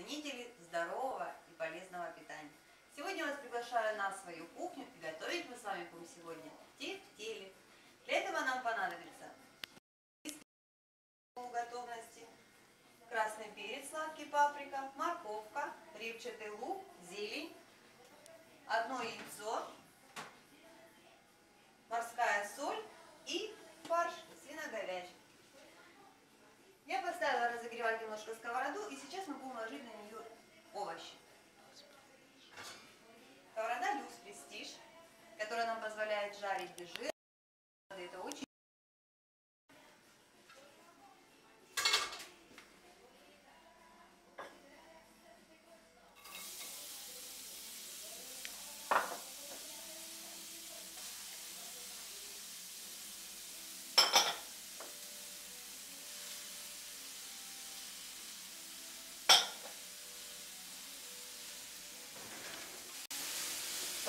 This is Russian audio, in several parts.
ценители здорового и полезного питания. Сегодня я вас приглашаю на свою кухню и готовить мы с вами будем сегодня тефтели. Для этого нам понадобится готовности, красный перец, сладкий паприка, морковка, репчатый лук, зелень, одно яйцо, морская соль и фарш свино-говяжий. Я поставила разогревать немножко сковороду, и сейчас мы будем ложить на нее овощи. Сковорода люкс престиж, которая нам позволяет жарить без жира. Это очень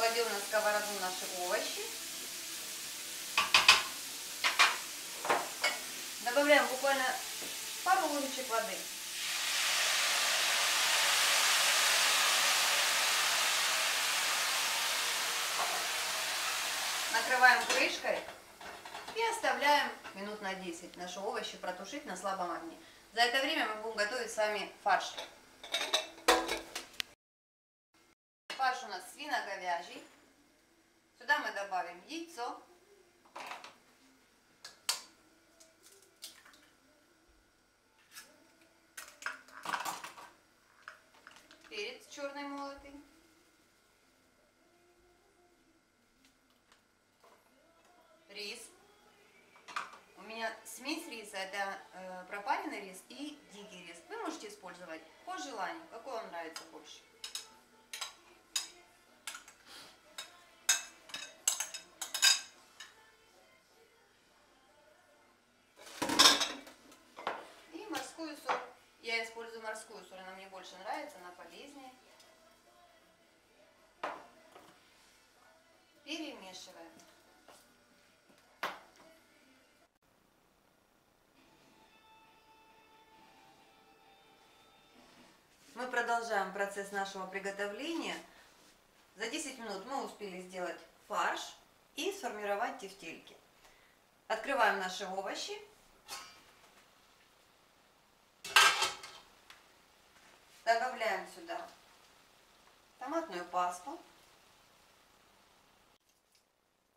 Кладем на сковороду наши овощи. Добавляем буквально пару ложечек воды. Накрываем крышкой и оставляем минут на 10 наши овощи протушить на слабом огне. За это время мы будем готовить с вами фарш. Фарш у нас свино-говяжий. Сюда мы добавим яйцо. Перец черный молотый. Рис. У меня смесь риса, это э, пропаренный рис и дикий рис. Вы можете использовать по желанию, какой вам нравится больше. Морскую соль, она мне больше нравится, она полезнее. Перемешиваем. Мы продолжаем процесс нашего приготовления. За 10 минут мы успели сделать фарш и сформировать тефтельки. Открываем наши овощи. Добавляем сюда томатную пасту.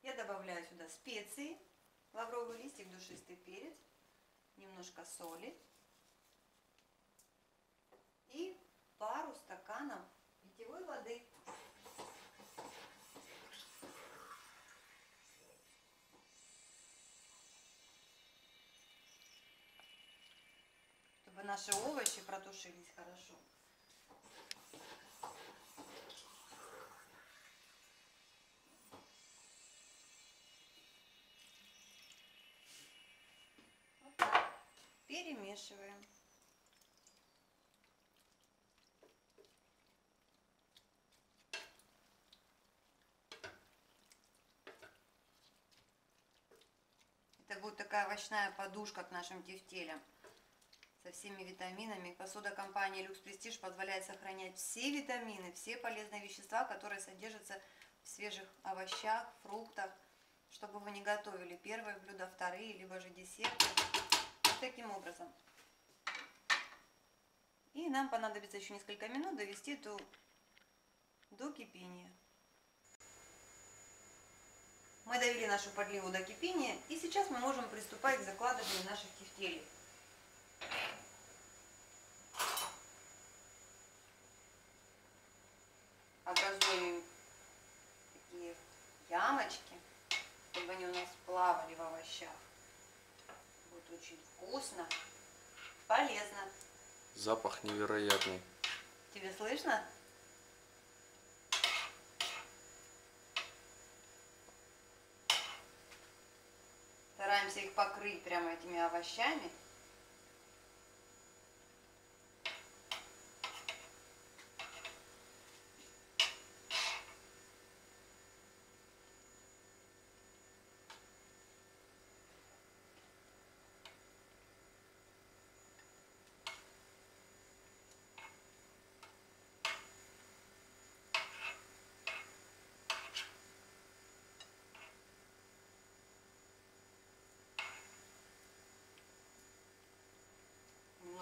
Я добавляю сюда специи, лавровый листик, душистый перец, немножко соли и пару стаканов питьевой воды. Чтобы наши овощи протушились хорошо. Перемешиваем. Это будет такая овощная подушка к нашим тефтелям со всеми витаминами. Посуда компании Люкс Prestige позволяет сохранять все витамины, все полезные вещества, которые содержатся в свежих овощах, фруктах, чтобы вы не готовили первые блюда, вторые, либо же десерты. Вот таким образом. И нам понадобится еще несколько минут довести эту до кипения. Мы довели нашу подливу до кипения, и сейчас мы можем приступать к закладыванию наших тефтелей. Ямочки, чтобы они у нас плавали в овощах. Будет очень вкусно, полезно. Запах невероятный. Тебе слышно? Стараемся их покрыть прямо этими овощами.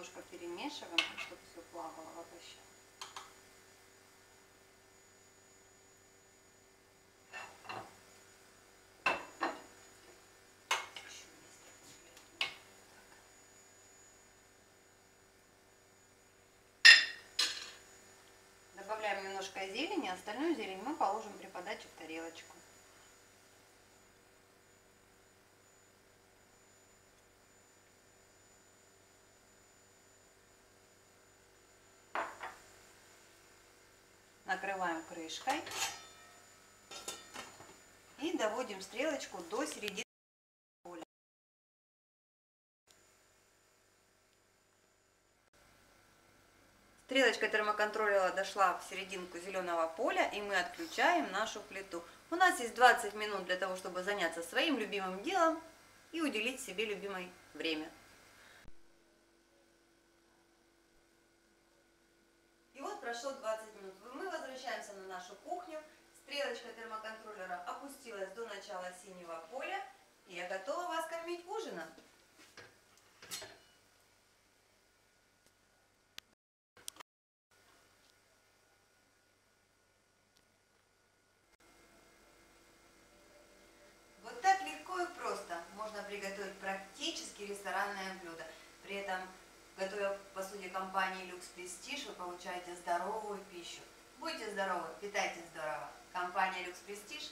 Немножко перемешиваем, чтобы все плавало в овощах. Еще есть такой Так. Добавляем немножко зелени, остальную зелень мы положим при подаче в тарелочку. Накрываем крышкой и доводим стрелочку до середины. Стрелочка термоконтроллера дошла в серединку зеленого поля, и мы отключаем нашу плиту. У нас есть 20 минут для того, чтобы заняться своим любимым делом и уделить себе любимое время. И вот прошло 20 минут. Мы возвращаемся на нашу кухню. Стрелочка термоконтроллера опустилась до начала синего поля. И я готова вас кормить ужином. Вот так легко и просто можно приготовить практически ресторанное блюдо. При этом, готовя посуде компании Люкс Prestige, вы получаете здоровую пищу. Будьте здоровы, питайтесь здорово. Компания Люкс Prestige